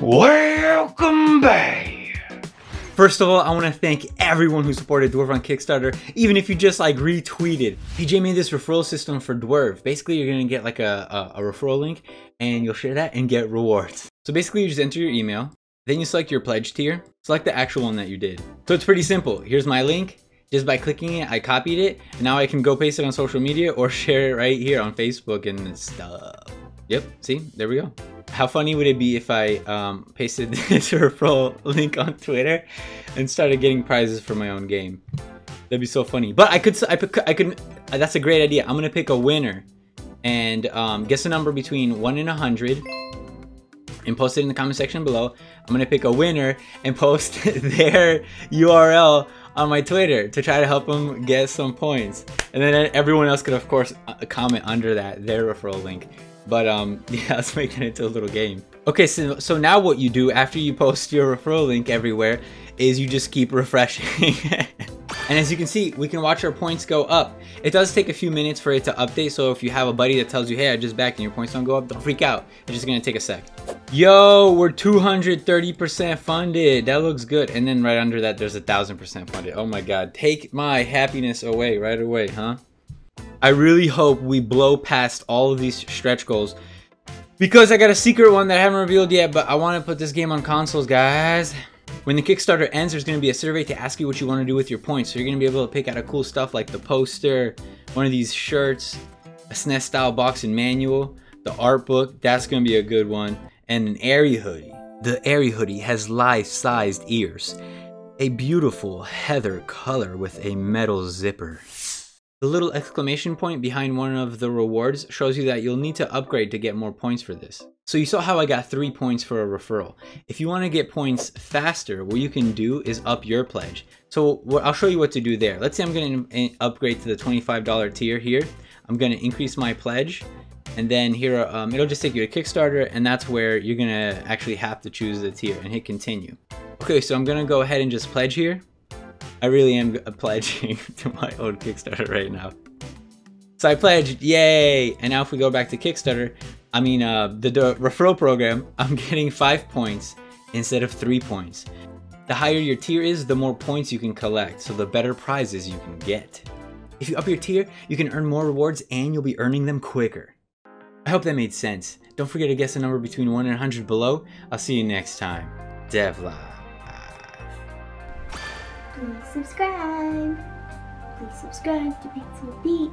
Welcome back! First of all, I want to thank everyone who supported Dwerve on Kickstarter, even if you just like retweeted. PJ made this referral system for Dwerve. Basically, you're gonna get like a, a, a referral link and you'll share that and get rewards. So basically, you just enter your email, then you select your pledge tier, select the actual one that you did. So it's pretty simple. Here's my link. Just by clicking it, I copied it, and now I can go paste it on social media or share it right here on Facebook and stuff. Yep, see, there we go. How funny would it be if I um, pasted this referral link on Twitter and started getting prizes for my own game? That'd be so funny. But I could, I could, I could. That's a great idea. I'm gonna pick a winner and um, guess a number between one and a hundred, and post it in the comment section below. I'm gonna pick a winner and post their URL on my Twitter to try to help them get some points. And then everyone else could, of course, uh, comment under that their referral link. But um, yeah, let's make it into a little game. Okay, so, so now what you do after you post your referral link everywhere is you just keep refreshing. and as you can see, we can watch our points go up. It does take a few minutes for it to update, so if you have a buddy that tells you, hey, I just backed and your points don't go up, don't freak out. It's just gonna take a sec. Yo, we're 230% funded. That looks good. And then right under that, there's a 1000% funded. Oh my God, take my happiness away right away, huh? I really hope we blow past all of these stretch goals because I got a secret one that I haven't revealed yet, but I want to put this game on consoles, guys. When the Kickstarter ends, there's going to be a survey to ask you what you want to do with your points. So you're going to be able to pick out a cool stuff like the poster, one of these shirts, a SNES style box and manual, the art book, that's going to be a good one, and an Airy hoodie. The Airy hoodie has life-sized ears, a beautiful heather color with a metal zipper. The little exclamation point behind one of the rewards shows you that you'll need to upgrade to get more points for this. So you saw how I got 3 points for a referral. If you want to get points faster, what you can do is up your pledge. So I'll show you what to do there. Let's say I'm going to upgrade to the $25 tier here. I'm going to increase my pledge and then here um, it'll just take you to Kickstarter and that's where you're going to actually have to choose the tier and hit continue. Okay, so I'm going to go ahead and just pledge here. I really am pledging to my own Kickstarter right now. So I pledged, yay! And now if we go back to Kickstarter, I mean uh, the, the referral program, I'm getting five points instead of three points. The higher your tier is, the more points you can collect, so the better prizes you can get. If you up your tier, you can earn more rewards and you'll be earning them quicker. I hope that made sense. Don't forget to guess a number between 1 and 100 below. I'll see you next time. DevLive. Please subscribe. Please subscribe to Pixel Pete.